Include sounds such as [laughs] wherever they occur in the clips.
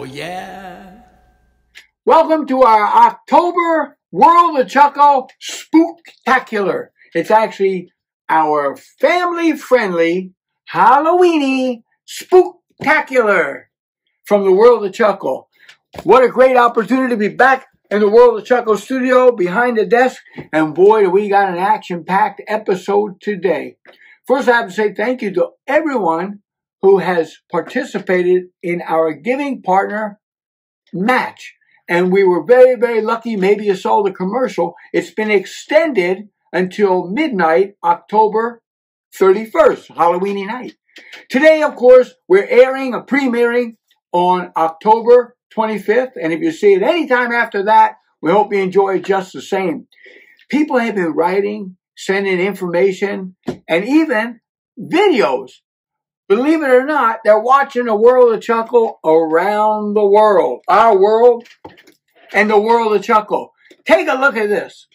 Oh yeah. Welcome to our October World of Chucko Spooktacular. It's actually our family friendly Halloweeny Spooktacular from the World of Chucko. What a great opportunity to be back in the World of Chucko studio behind the desk. And boy, do we got an action packed episode today. First, I have to say thank you to everyone who has participated in our giving partner match. And we were very, very lucky. Maybe you saw the commercial. It's been extended until midnight, October 31st, Halloween night. Today, of course, we're airing a premiering on October 25th. And if you see it anytime after that, we hope you enjoy it just the same. People have been writing, sending information, and even videos. Believe it or not, they're watching the world of Chucko around the world. Our world and the world of Chucko. Take a look at this.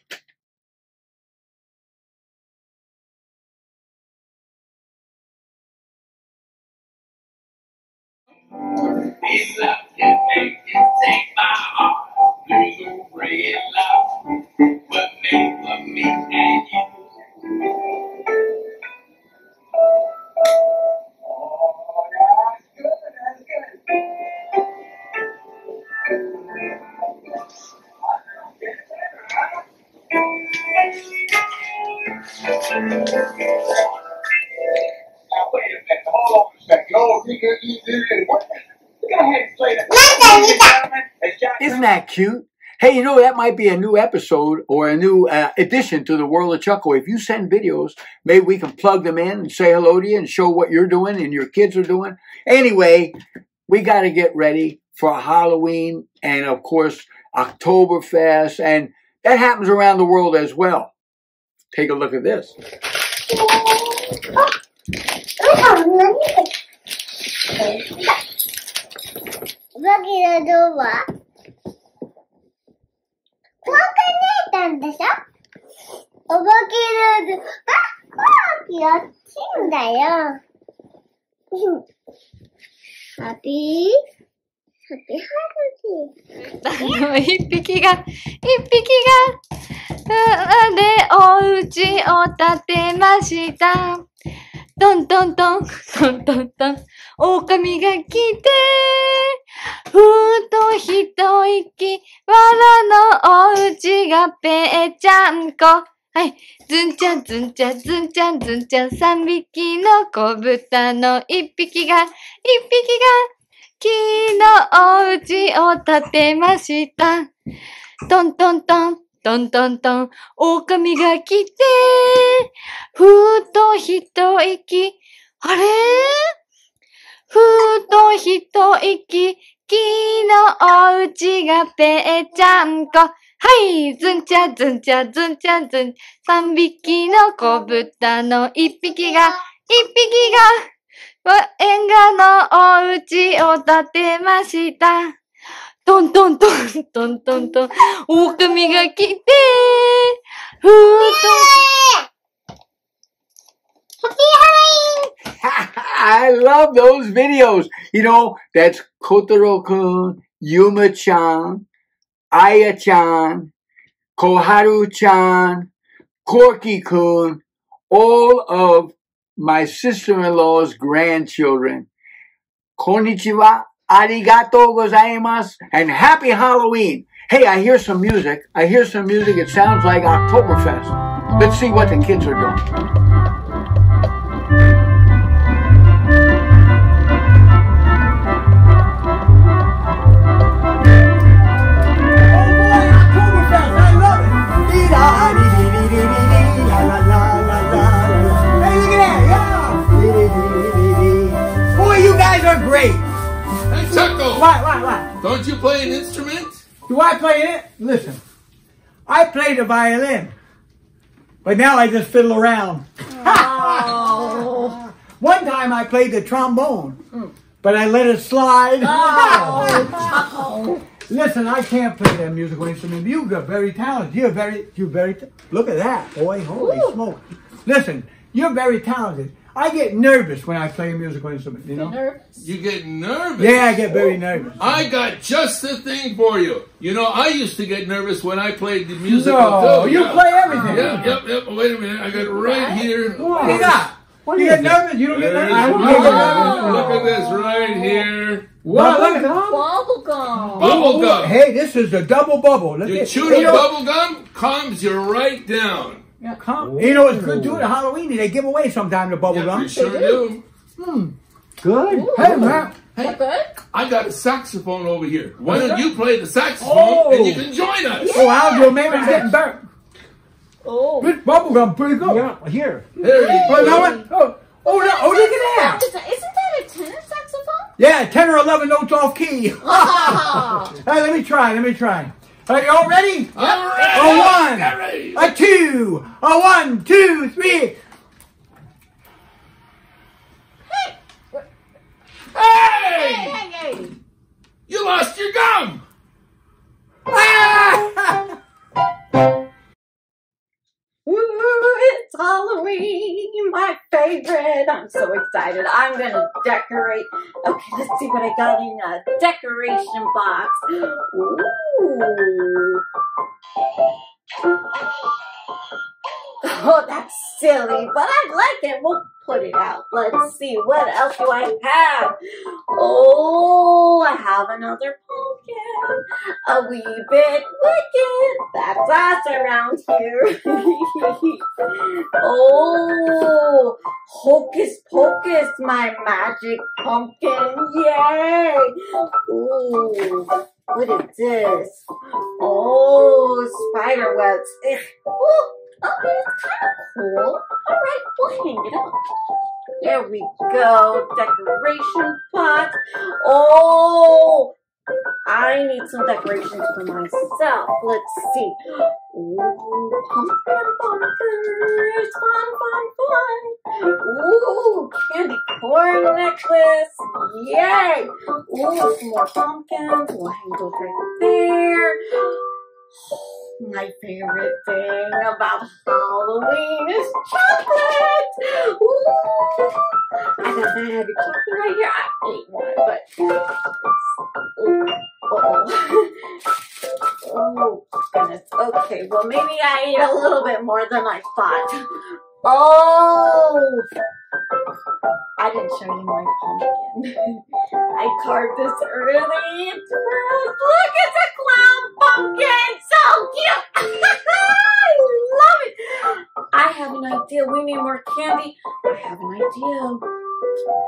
Isn't that cute? Hey, you know, that might be a new episode or a new uh, addition to the world of Chucko. If you send videos, maybe we can plug them in and say hello to you and show what you're doing and your kids are doing. Anyway, we got to get ready for Halloween and, of course, Oktoberfest. And that happens around the world as well. Take a look at this. ハピー、ハピハグキー。あの、一匹が、一匹が、で、おうちを建てました。トントントン、トントントン、狼が来て、ふーと一息、わらのおうちがぺーちゃんこ。はい。ずんちゃんずんちゃんずんちゃんずんちゃん三匹の子豚の一匹が、一匹が、木のお家を建てました。トントントン、トントントン、狼が来て、ふーと一息、あれ？ふーと一息、木のお家がぺーちゃんこ。はい、ずんちゃずんちゃずんちゃずん、三匹の子豚の一匹が、一匹が、縁側のお家を建てました。トントントン、トントントン、狼が来て、ふーっと、[laughs] I love those videos. You know, that's Kotaro-kun, Yuma-chan, Aya-chan, Koharu-chan, Corky-kun, all of my sister-in-law's grandchildren. Konnichiwa, arigato gozaimasu, and happy Halloween. Hey, I hear some music. I hear some music. It sounds like Oktoberfest. Let's see what the kids are doing. Chucko. What, what, what? Don't you play an instrument? Do I play it? Listen, I play the violin, but now I just fiddle around. [laughs] One time I played the trombone, hmm. but I let it slide. Oh, [laughs] Listen, I can't play that musical instrument. You are very talented. You're very, you're very. Look at that, boy! Holy smoke! Listen, you're very talented. I get nervous when I play a musical instrument. You know? Nervous. You get nervous. Yeah, I get very nervous. I got just the thing for you. You know, I used to get nervous when I played the musical No, too. you yeah. play everything. Yep, yep, yep. Wait a minute. I got it right here. What do you got? You get nervous? You don't get There's nervous? one. You get nervous? Look at this right here. What? Look at Bubblegum. Bubble gum. Hey, this is a double bubble. Look You at- chew you the know- bubble gum, calms you right down. Come- You know, it's good too at Halloween. They give away sometime the bubble Yeah, gum. you sure do. Hmm. Good. Hey, man. Hey, I got a saxophone over here. Why don't you play the saxophone Oh. and you oh. can join us? Oh, I'll do it. It's getting burnt. Oh. This bubble gum pretty good. Yeah, here. There you Oh, you go. what? Oh, oh, no, oh, look at that. Isn't that a tenor saxophone? Yeah, 10 or 11 notes off key. [laughs] Ah. hey, let me try. Let me try. Are you all ready? All right. A one, ready. a two, a one, two, three. Hey! Hey, hey. You lost your gum. Ah! [laughs] it's Halloween, my favorite. I'm so excited. I'm gonna decorate. Okay, let's see what I got in a decoration box. Ooh. Oh, that's silly, but I like it. We'll put it out. Let's see, what else do I have? Oh, I have another pumpkin. A wee bit wicked. That's us around here. [laughs] oh, hocus pocus, my magic pumpkin. Yay. Ooh, what is this? Oh, spider webs. It's kind of cool. All right, we'll hang it up. There we go. Decoration pot. Oh, I need some decorations for myself. Let's see. Ooh, pumpkin bumpers. Fun, fun, fun. Ooh, candy corn necklace. Yay. Ooh, some more pumpkins. We'll hang those right there. My favorite thing about Halloween is chocolate. Ooh, I got that heavy chocolate right here. I ate one, but uh-oh. oh goodness. Okay, well maybe I ate a little bit more than I thought. Oh, I didn't show you my pumpkin. [laughs] I carved this early. Look, it's a clown pumpkin. So cute. [laughs] I love it. I have an idea. We need more candy. I have an idea.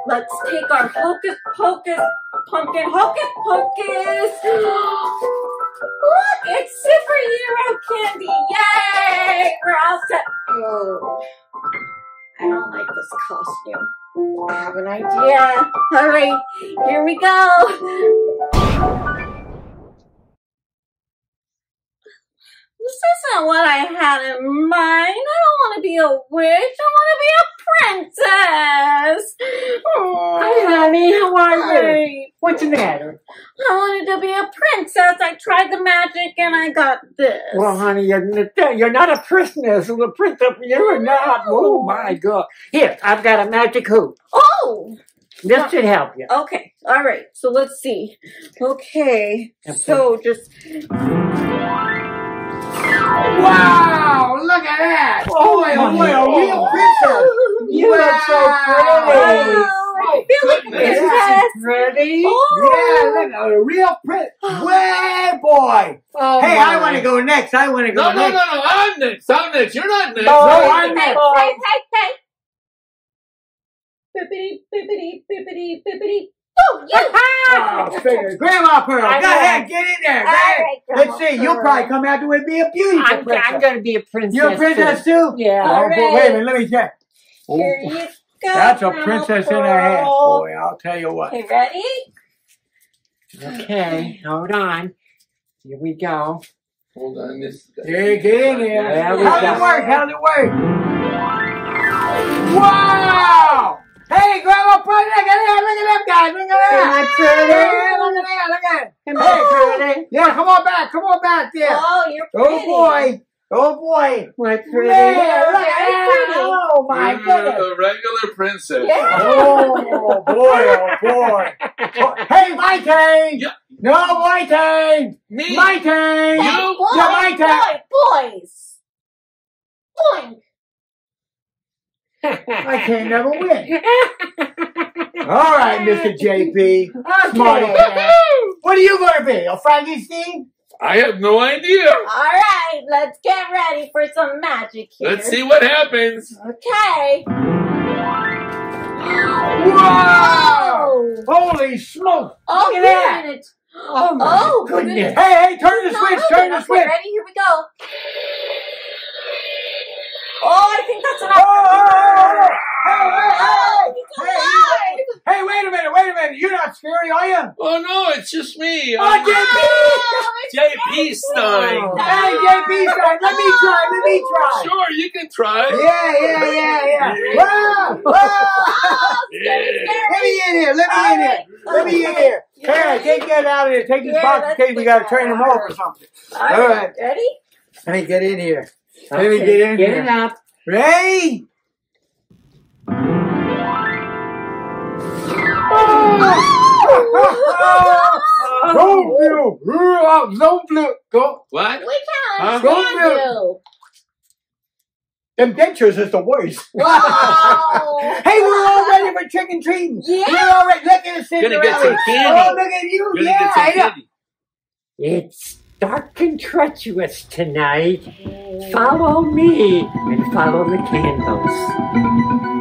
Let's take our hocus pocus pumpkin hocus pocus. [gasps] Look, it's superhero candy. Yay! We're all set. Oh, I don't like this costume. I have an idea. All right, here we go. This isn't what I had in mind. I don't want to be a witch. I want to be a princess. Oh, Hi, honey. How are you? What's the matter? I wanted to be a princess. I tried the magic and I got this. Well, honey, you're, you're not a princess. The princess, you're not. Oh, my God. Here, I've got a magic hoop. Oh, This should help you. okay. All right. So let's see. Okay. Okay. So just Wow, look at that. Oh, boy, oh, honey. boy, a real princess. You look so pretty. Wow, I feel like a goodness. princess. Pretty. Yeah, look at a real prince. Way, boy. Oh, Hey, I want to go next. I want to go next. No, no, no, no. I'm next. I'm next. You're not next. No, You're I'm next. Hey, hey, hey, hey. Bippity, bippity, bippity, bippity. Oh, you. Oh, figure. Grandma Pearl, go I know. ahead, get in there. Go All ahead. right, Let's see, you'll probably come out to it be a beautiful I'm, princess. I'm going to be a princess. You're a princess too? Yeah. Oh, All boy, right. wait a minute, let me check. Oh, Here you go. that's a Grandma princess in her hat, boy. I'll tell you what. Okay, ready? Okay, hold on. Here we go. Hold on, this. Yeah, get in there. There we How's it work? How's it work? Wow! Hey, Grandma, put look at that. Look at that guy. Look at that. Am I pretty? Hey, look at that. Look at that. Am I pretty? Yeah, come on back. Come on back there. Oh, you're oh, pretty. Oh boy. Oh boy. Am I pretty? Man, look at that. pretty. Oh my You're goodness. a regular princess. Yeah. Oh [laughs] boy, oh boy. Oh, hey, my turn. Yeah. No, my turn. Me? My turn. You? Boy, Yeah, my turn. boy, boys. Boing. I can't never win. [laughs] All right, Mr. JP. Smarty Okay. cat. What are you going to be? A Frankenstein? I have no idea. All right, let's get ready for some magic here. Let's see what happens. Okay. Wow! Oh, Holy smoke! oh Look at wait a that! minute. Oh my Oh, goodness! goodness. Hey, hey, turn the Not switch! moving. Turn the Okay, switch! Ready? Here we go. Oh, I think that's enough. Oh, Hey, he's hey, alive. hey, hey! Wait a minute! Wait a minute! You're not scary, are you? Oh no, it's just me. Oh, I'm JP! [laughs] JP Stein. Hey, JP, Stein, let me try. Let me try. Sure, you can try. Yeah, yeah, yeah, yeah. Wow! Wow! Oh, [laughs] Yeah. Let me in here. Let me in here. Let me in here. Hey, take that out of here. Take this Yeah, box in let's case we get gotta that turn him out. off or something. All All right. Ready? Let me get in here. Let me get in Get here. it up. Don't blue. Don't blue. Go. What? We can't understand Go, you. Them dentures is the worst. Wow. hey, we're all ready for trick and treating. Yeah. We're all ready. Look at the Gonna get some candy. Oh, look at you. Gonna yeah, get some I know. candy. It's dark and treacherous tonight. Follow me and follow the candles.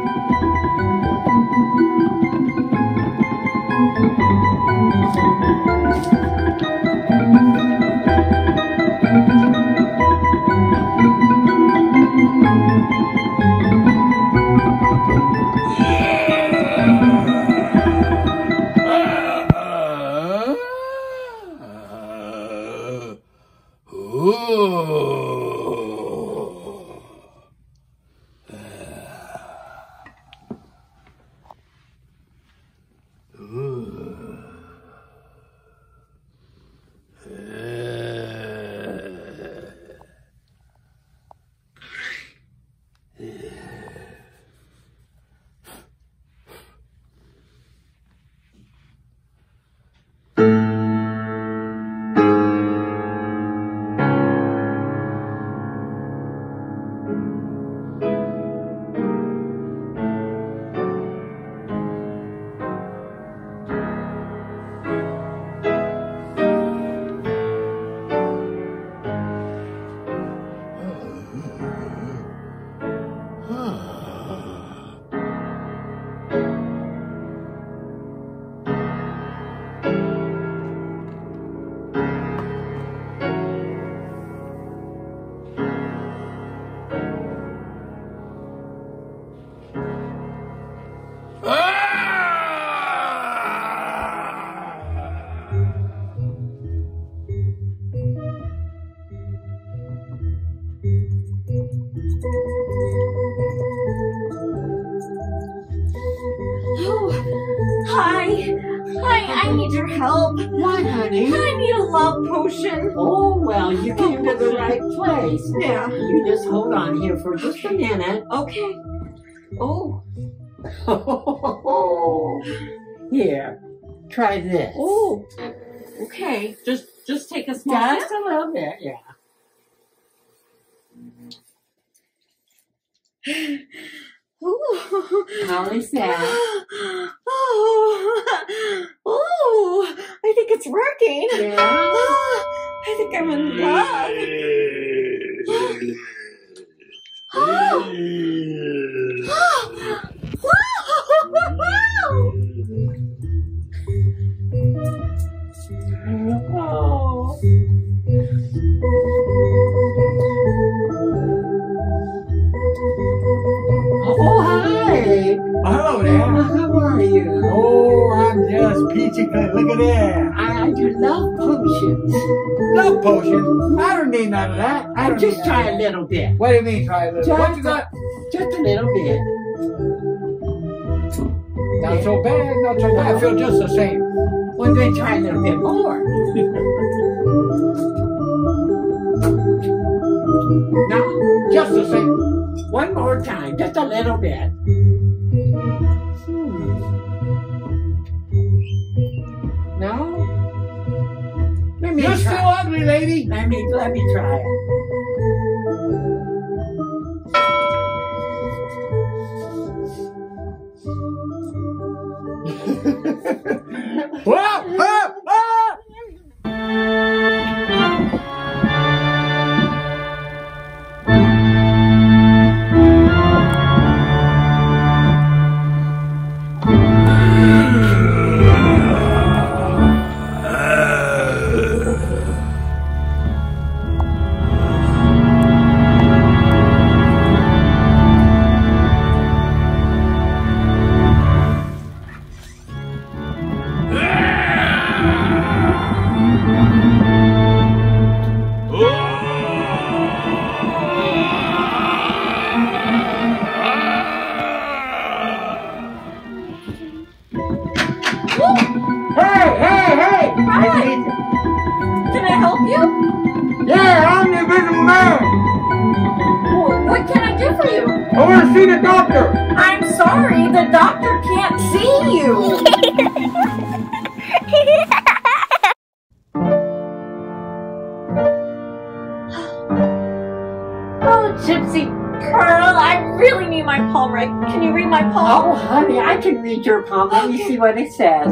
Help. Why, honey? I need a love potion. Oh, well, you came to the right place. Yeah. You just hold on here for just a minute. Okay. Oh, Oh. here, try this. oh. Okay. Just, just take a small Just a little bit, yeah. Ooh. How is that? Oh, oh, I think it's working. Yeah. Oh, [gasps] I think I'm in love. Oh. [gasps] Love potion. I don't need none of that. I don't just try a little bit. What do you mean try a little? Just, What you got? just a little bit. Not so bad, not so bad. I feel just the same. Well, then try a little bit more. [laughs] no, Just the same. one more time, just a little bit. Let me You're ugly, lady. Let me let me try it. [laughs] Yeah, I'm the man. Wh- What can I do for you? I want to see the doctor. I'm sorry, the doctor can't see you. [laughs] Oh, Gypsy Pearl, I really need my palm right. Can you read my palm? Oh, honey, I can read your palm. Let me see what it says.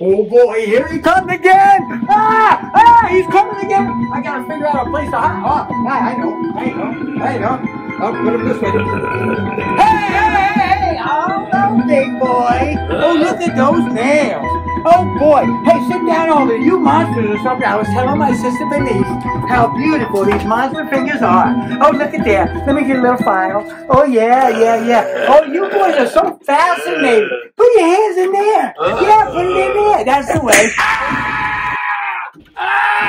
Oh boy, here he comes again! Ah! Ah! He's coming again! I gotta figure out a place to hide. Oh, I, I know, I know, I know. I'll put him this way. [laughs] Hey, hey, hey, hey! Oh, no, big boy! Oh, look at those nails! Oh boy! Hey, sit down all over you monsters or something. I was telling my sister Denise how beautiful these monster fingers are. Oh, look at that. Let me get a little file. Oh, yeah, yeah, yeah. Oh, you boys are so fascinating. Put your hands in there. Yeah, put it in there. That's the way. [laughs] Ah!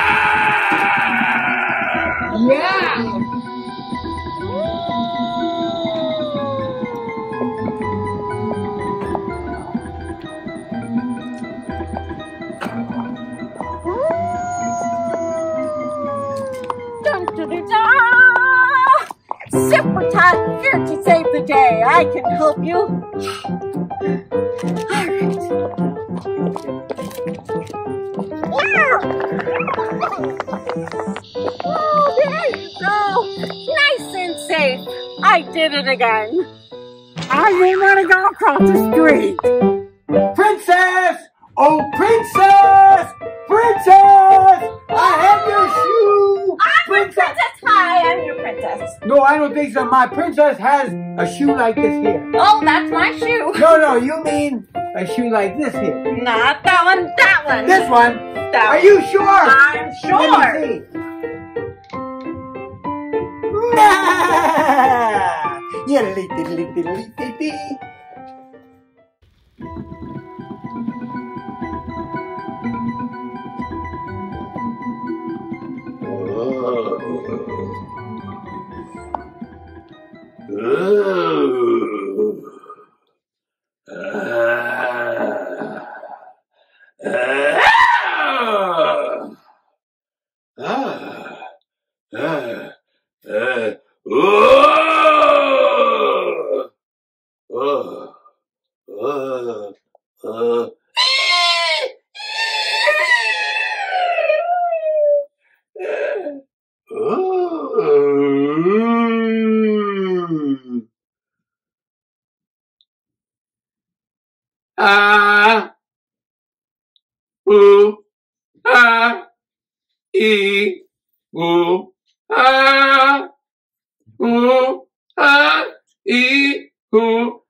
Tot here to save the day. I can help you. All right. Oh, there you go. Nice and safe. I did it again. I didn't want to go across the street. Princess! Oh, princess! Princess! I don't think so. My princess has a shoe like this here. Oh, that's my shoe. No, no, you mean a shoe like this here. Not that one, that one. This one. That Are one. you sure? I'm sure. Let me see. [laughs] Nah! Yiddly ah,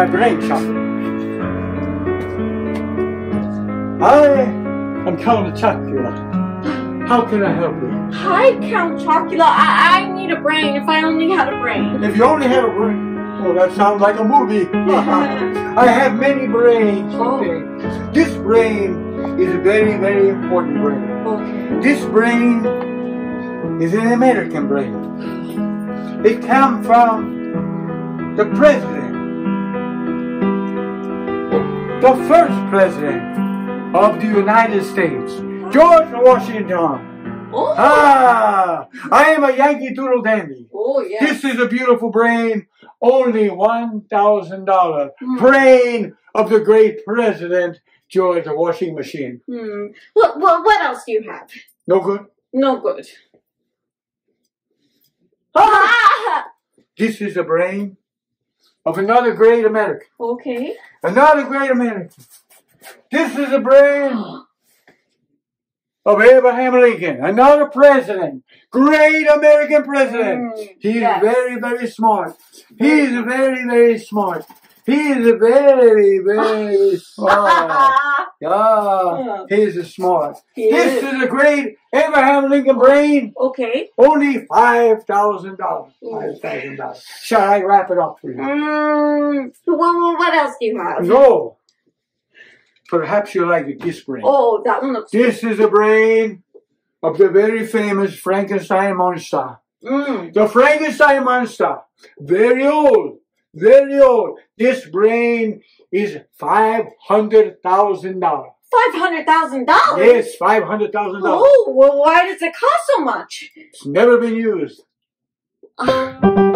to my brain shop. I am Count Chocula. How can I help you? Hi, Count Chocula. I, I need a brain if I only had a brain. If you only have a brain, oh, that sounds like a movie. [laughs] I have many brains. Oh. This brain is a very, very important brain. Okay. This brain is an American brain. It comes from the president, the first president of the United States, George Washington. Oh, Ah, I am a Yankee Doodle Dandy. oh yes. This is a beautiful brain, only $1,000. Hmm. Brain of the great president, George the washing machine. Hmm. What, what, what else do you have? No good? No good. Ah! Ah! This is the brain of another great American. Okay. Another great American. This is the brain of Abraham Lincoln. Another president. Great American president. Mm, He's yes. very, very smart. He's very, very smart. He's very, very smart. [laughs] Ah, he's smart. He This is. is a great Abraham Lincoln brain. Okay. Only five thousand dollars. Five thousand dollars. Shall I wrap it up for you? Mm, what, what else do you have? No. Perhaps you like this brain. Oh, that one looks This is a brain of the very famous Frankenstein monster. Mm. The Frankenstein monster. Very old. Very old. This brain is five hundred thousand dollars. Five hundred thousand dollars. Yes, five hundred thousand dollars. Oh, well, why does it cost so much? It's never been used. Ah.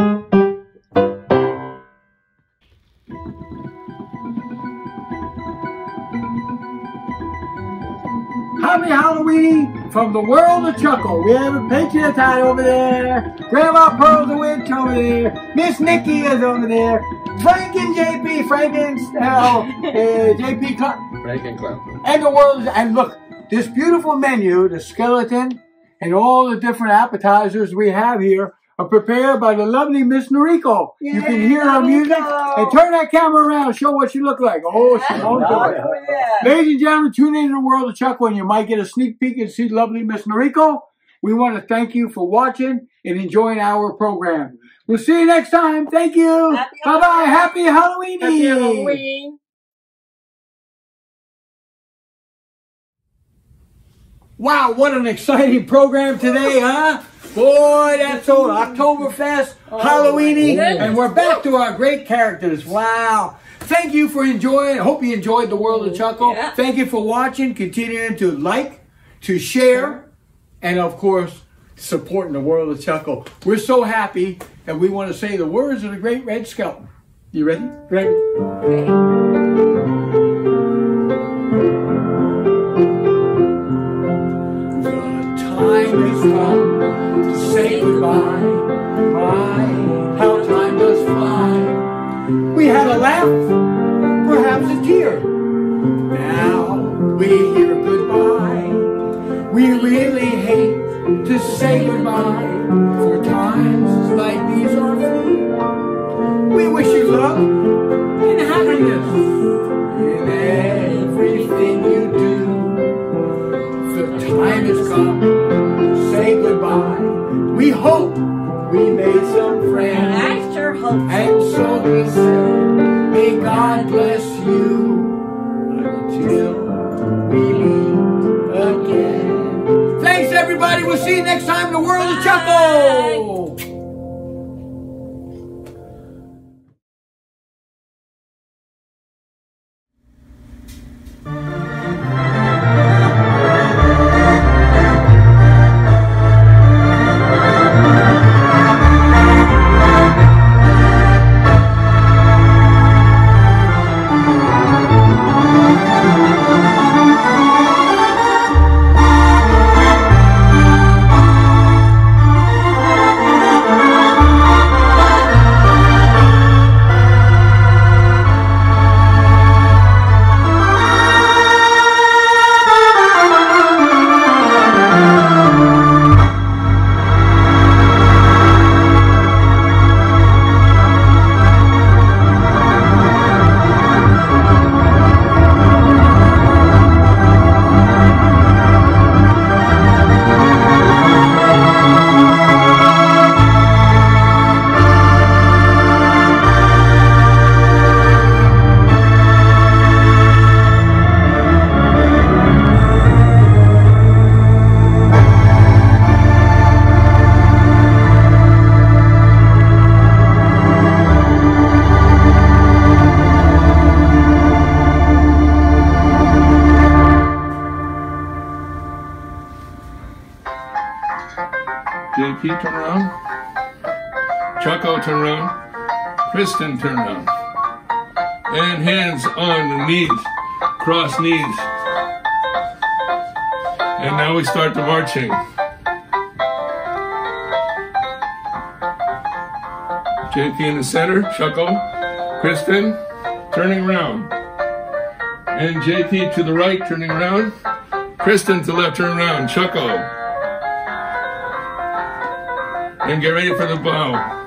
Happy Halloween from the world of Chucko. We have a Patri Tot over there. Grandma Pearl's a witch over there. Miss Nikki is over there. Frank and JP, Frank and uh, uh, JP Clark. Frank and Clown. And the world, and look, this beautiful menu, the skeleton, and all the different appetizers we have here are prepared by the lovely Miss Noriko. you can hear her music and turn that camera around, show what she look like. Oh, she won't do it. Ladies and gentlemen, tune into the world of Chuck when you might get a sneak peek and see lovely Miss Noriko. We want to thank you for watching and enjoying our program. We'll see you next time. Thank you. Bye bye. Happy Halloween. Happy Halloween. Wow, what an exciting program today, huh? Boy, that's old. Oktoberfest, Halloweeny, and we're back to our great characters. Wow. Thank you for enjoying. I hope you enjoyed the world of Chucko. Yeah. Thank you for watching. Continuing to like, to share, and of course, supporting the world of Chucko. We're so happy, and we want to say the words of the great Red Skelton. You ready? Ready? The My, how time does fly. We had a laugh, perhaps a tear. Now we hear goodbye. We really hate to say goodbye, We hope we made some friends. I sure hope And so we say, may God bless you until we meet again. Thanks, everybody. We'll see you next time in the world of Chucko. Knees. And now we start the marching. JP in the center, Chucko. Kristen, turning around. And JP to the right, turning around. Kristen to the left, turn around. Chucko. And get ready for the bow.